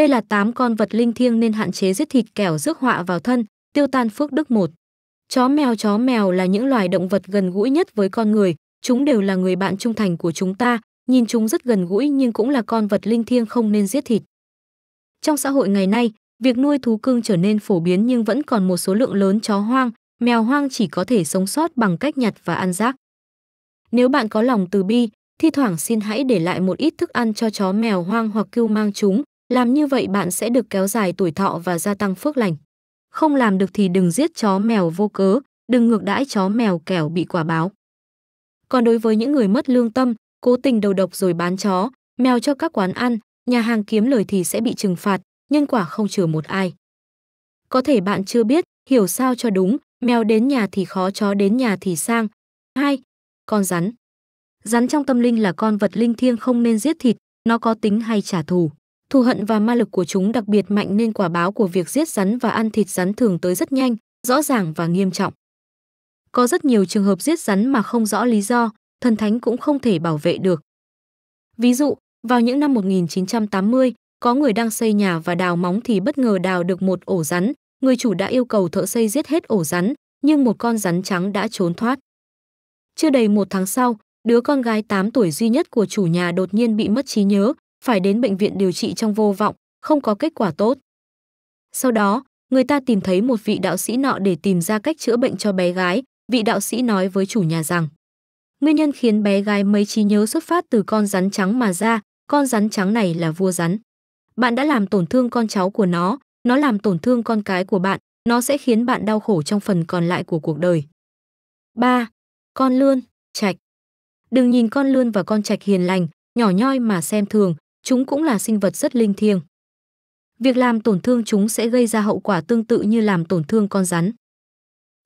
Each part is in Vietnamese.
Đây là 8 con vật linh thiêng nên hạn chế giết thịt kẻo rước họa vào thân, tiêu tan phước đức một. Chó mèo chó mèo là những loài động vật gần gũi nhất với con người, chúng đều là người bạn trung thành của chúng ta, nhìn chúng rất gần gũi nhưng cũng là con vật linh thiêng không nên giết thịt. Trong xã hội ngày nay, việc nuôi thú cưng trở nên phổ biến nhưng vẫn còn một số lượng lớn chó hoang, mèo hoang chỉ có thể sống sót bằng cách nhặt và ăn rác. Nếu bạn có lòng từ bi, thi thoảng xin hãy để lại một ít thức ăn cho chó mèo hoang hoặc cưu mang chúng, làm như vậy bạn sẽ được kéo dài tuổi thọ và gia tăng phước lành. Không làm được thì đừng giết chó mèo vô cớ, đừng ngược đãi chó mèo kẻo bị quả báo. Còn đối với những người mất lương tâm, cố tình đầu độc rồi bán chó, mèo cho các quán ăn, nhà hàng kiếm lời thì sẽ bị trừng phạt, nhân quả không chừa một ai. Có thể bạn chưa biết, hiểu sao cho đúng, mèo đến nhà thì khó chó đến nhà thì sang. 2. Con rắn. Rắn trong tâm linh là con vật linh thiêng không nên giết thịt, nó có tính hay trả thù. Thù hận và ma lực của chúng đặc biệt mạnh nên quả báo của việc giết rắn và ăn thịt rắn thường tới rất nhanh, rõ ràng và nghiêm trọng. Có rất nhiều trường hợp giết rắn mà không rõ lý do, thần thánh cũng không thể bảo vệ được. Ví dụ, vào những năm 1980, có người đang xây nhà và đào móng thì bất ngờ đào được một ổ rắn, người chủ đã yêu cầu thợ xây giết hết ổ rắn, nhưng một con rắn trắng đã trốn thoát. Chưa đầy một tháng sau, đứa con gái 8 tuổi duy nhất của chủ nhà đột nhiên bị mất trí nhớ, phải đến bệnh viện điều trị trong vô vọng, không có kết quả tốt. Sau đó, người ta tìm thấy một vị đạo sĩ nọ để tìm ra cách chữa bệnh cho bé gái, vị đạo sĩ nói với chủ nhà rằng Nguyên nhân khiến bé gái mấy trí nhớ xuất phát từ con rắn trắng mà ra, con rắn trắng này là vua rắn. Bạn đã làm tổn thương con cháu của nó, nó làm tổn thương con cái của bạn, nó sẽ khiến bạn đau khổ trong phần còn lại của cuộc đời. 3. Con lươn, trạch. Đừng nhìn con lươn và con trạch hiền lành, nhỏ nhoi mà xem thường, chúng cũng là sinh vật rất linh thiêng. Việc làm tổn thương chúng sẽ gây ra hậu quả tương tự như làm tổn thương con rắn.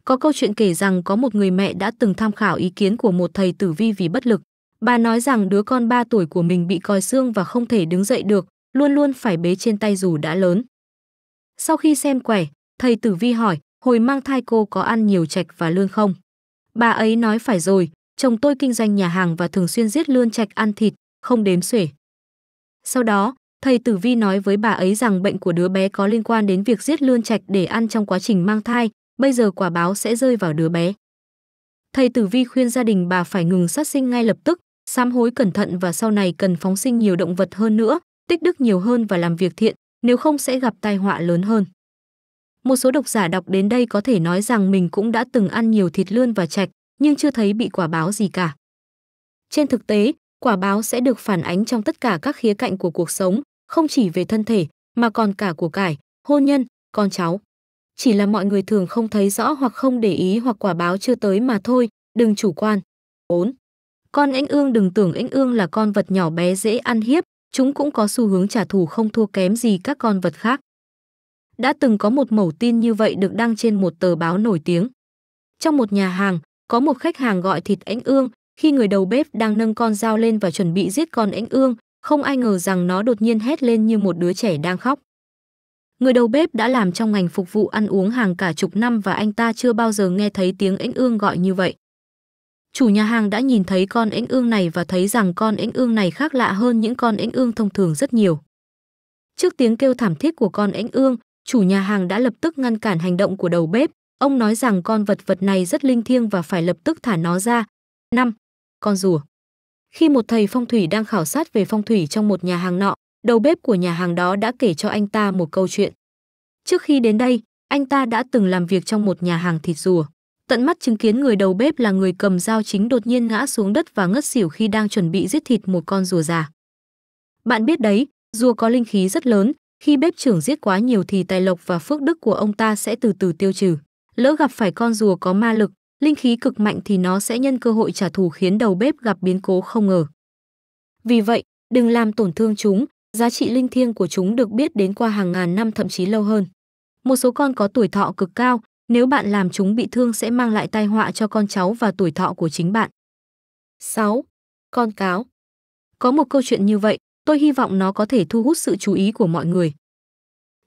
Có câu chuyện kể rằng có một người mẹ đã từng tham khảo ý kiến của một thầy tử vi vì bất lực. Bà nói rằng đứa con 3 tuổi của mình bị còi xương và không thể đứng dậy được, luôn luôn phải bế trên tay dù đã lớn. Sau khi xem quẻ, thầy tử vi hỏi, hồi mang thai cô có ăn nhiều trạch và lươn không? Bà ấy nói phải rồi, chồng tôi kinh doanh nhà hàng và thường xuyên giết lươn trạch ăn thịt, không đếm xuể. Sau đó, thầy tử vi nói với bà ấy rằng bệnh của đứa bé có liên quan đến việc giết lươn trạch để ăn trong quá trình mang thai, bây giờ quả báo sẽ rơi vào đứa bé. Thầy Tử Vi khuyên gia đình bà phải ngừng sát sinh ngay lập tức, sám hối cẩn thận và sau này cần phóng sinh nhiều động vật hơn nữa, tích đức nhiều hơn và làm việc thiện, nếu không sẽ gặp tai họa lớn hơn. Một số độc giả đọc đến đây có thể nói rằng mình cũng đã từng ăn nhiều thịt lươn và trạch, nhưng chưa thấy bị quả báo gì cả. Trên thực tế, quả báo sẽ được phản ánh trong tất cả các khía cạnh của cuộc sống, không chỉ về thân thể, mà còn cả của cải, hôn nhân, con cháu chỉ là mọi người thường không thấy rõ hoặc không để ý hoặc quả báo chưa tới mà thôi, đừng chủ quan. 4. Con ếch ương đừng tưởng ếch ương là con vật nhỏ bé dễ ăn hiếp, chúng cũng có xu hướng trả thù không thua kém gì các con vật khác. Đã từng có một mẩu tin như vậy được đăng trên một tờ báo nổi tiếng. Trong một nhà hàng, có một khách hàng gọi thịt ếch ương, khi người đầu bếp đang nâng con dao lên và chuẩn bị giết con ếch ương, không ai ngờ rằng nó đột nhiên hét lên như một đứa trẻ đang khóc. Người đầu bếp đã làm trong ngành phục vụ ăn uống hàng cả chục năm và anh ta chưa bao giờ nghe thấy tiếng ếch ương gọi như vậy. Chủ nhà hàng đã nhìn thấy con ếch ương này và thấy rằng con ếch ương này khác lạ hơn những con ếch ương thông thường rất nhiều. Trước tiếng kêu thảm thiết của con ếch ương, chủ nhà hàng đã lập tức ngăn cản hành động của đầu bếp. Ông nói rằng con vật vật này rất linh thiêng và phải lập tức thả nó ra. 5. Con rùa. Khi một thầy phong thủy đang khảo sát về phong thủy trong một nhà hàng nọ, đầu bếp của nhà hàng đó đã kể cho anh ta một câu chuyện. Trước khi đến đây, anh ta đã từng làm việc trong một nhà hàng thịt rùa. Tận mắt chứng kiến người đầu bếp là người cầm dao chính đột nhiên ngã xuống đất và ngất xỉu khi đang chuẩn bị giết thịt một con rùa già. Bạn biết đấy, rùa có linh khí rất lớn, khi bếp trưởng giết quá nhiều thì tài lộc và phước đức của ông ta sẽ từ từ tiêu trừ. Lỡ gặp phải con rùa có ma lực, linh khí cực mạnh thì nó sẽ nhân cơ hội trả thù khiến đầu bếp gặp biến cố không ngờ. Vì vậy, đừng làm tổn thương chúng, Giá trị linh thiêng của chúng được biết đến qua hàng ngàn năm thậm chí lâu hơn. Một số con có tuổi thọ cực cao, nếu bạn làm chúng bị thương sẽ mang lại tai họa cho con cháu và tuổi thọ của chính bạn. 6. Con cáo. Có một câu chuyện như vậy, tôi hy vọng nó có thể thu hút sự chú ý của mọi người.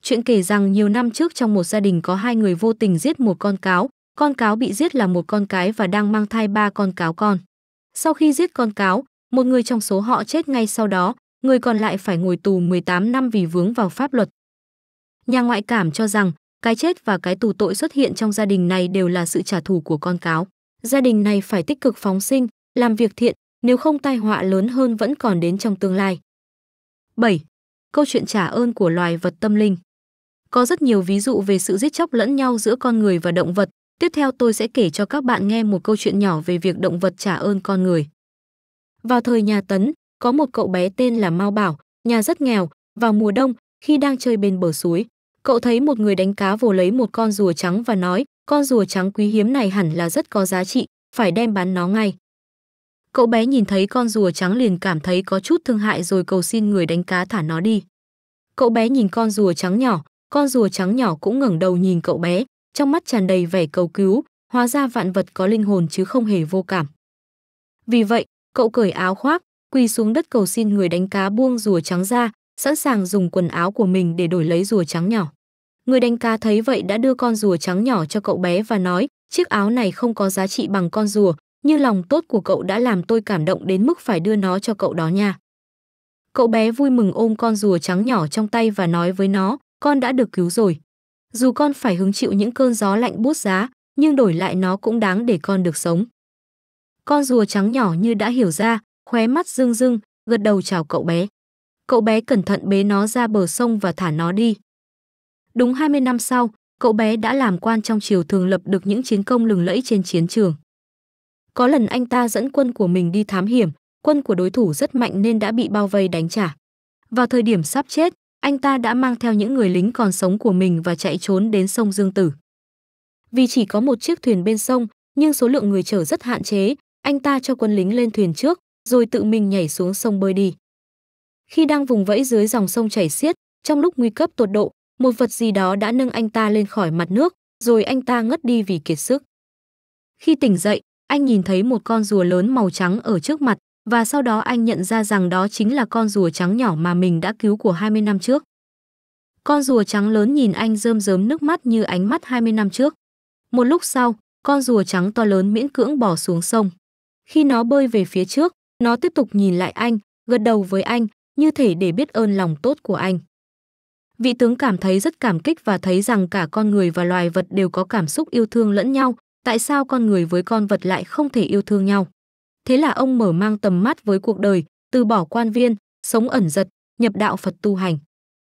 Chuyện kể rằng nhiều năm trước trong một gia đình có hai người vô tình giết một con cáo, con cáo bị giết là một con cái và đang mang thai ba con cáo con. Sau khi giết con cáo, một người trong số họ chết ngay sau đó, người còn lại phải ngồi tù 18 năm vì vướng vào pháp luật. Nhà ngoại cảm cho rằng cái chết và cái tù tội xuất hiện trong gia đình này đều là sự trả thù của con cáo. Gia đình này phải tích cực phóng sinh, làm việc thiện, nếu không tai họa lớn hơn vẫn còn đến trong tương lai. 7. Câu chuyện trả ơn của loài vật tâm linh Có rất nhiều ví dụ về sự giết chóc lẫn nhau giữa con người và động vật. Tiếp theo tôi sẽ kể cho các bạn nghe một câu chuyện nhỏ về việc động vật trả ơn con người. Vào thời nhà Tấn, có một cậu bé tên là Mao Bảo, nhà rất nghèo, vào mùa đông, khi đang chơi bên bờ suối, cậu thấy một người đánh cá vồ lấy một con rùa trắng và nói, con rùa trắng quý hiếm này hẳn là rất có giá trị, phải đem bán nó ngay. Cậu bé nhìn thấy con rùa trắng liền cảm thấy có chút thương hại rồi cầu xin người đánh cá thả nó đi. Cậu bé nhìn con rùa trắng nhỏ, con rùa trắng nhỏ cũng ngẩng đầu nhìn cậu bé, trong mắt tràn đầy vẻ cầu cứu, hóa ra vạn vật có linh hồn chứ không hề vô cảm. Vì vậy, cậu cởi áo khoác, quỳ xuống đất cầu xin người đánh cá buông rùa trắng ra, sẵn sàng dùng quần áo của mình để đổi lấy rùa trắng nhỏ. Người đánh cá thấy vậy đã đưa con rùa trắng nhỏ cho cậu bé và nói, chiếc áo này không có giá trị bằng con rùa, như lòng tốt của cậu đã làm tôi cảm động đến mức phải đưa nó cho cậu đó nha. Cậu bé vui mừng ôm con rùa trắng nhỏ trong tay và nói với nó, con đã được cứu rồi. Dù con phải hứng chịu những cơn gió lạnh bút giá, nhưng đổi lại nó cũng đáng để con được sống. Con rùa trắng nhỏ như đã hiểu ra, khóe mắt rưng rưng, gật đầu chào cậu bé. Cậu bé cẩn thận bế nó ra bờ sông và thả nó đi. Đúng 20 năm sau, cậu bé đã làm quan trong triều thường lập được những chiến công lừng lẫy trên chiến trường. Có lần anh ta dẫn quân của mình đi thám hiểm, quân của đối thủ rất mạnh nên đã bị bao vây đánh trả. Vào thời điểm sắp chết, anh ta đã mang theo những người lính còn sống của mình và chạy trốn đến sông Dương Tử. Vì chỉ có một chiếc thuyền bên sông, nhưng số lượng người chở rất hạn chế, anh ta cho quân lính lên thuyền trước, rồi tự mình nhảy xuống sông bơi đi. Khi đang vùng vẫy dưới dòng sông chảy xiết, trong lúc nguy cấp tột độ, một vật gì đó đã nâng anh ta lên khỏi mặt nước, rồi anh ta ngất đi vì kiệt sức. Khi tỉnh dậy, anh nhìn thấy một con rùa lớn màu trắng ở trước mặt và sau đó anh nhận ra rằng đó chính là con rùa trắng nhỏ mà mình đã cứu của 20 năm trước. Con rùa trắng lớn nhìn anh rơm rớm nước mắt như ánh mắt 20 năm trước. Một lúc sau, con rùa trắng to lớn miễn cưỡng bỏ xuống sông. Khi nó bơi về phía trước, nó tiếp tục nhìn lại anh, gật đầu với anh, như thể để biết ơn lòng tốt của anh. Vị tướng cảm thấy rất cảm kích và thấy rằng cả con người và loài vật đều có cảm xúc yêu thương lẫn nhau, tại sao con người với con vật lại không thể yêu thương nhau. Thế là ông mở mang tầm mắt với cuộc đời, từ bỏ quan viên, sống ẩn giật, nhập đạo Phật tu hành.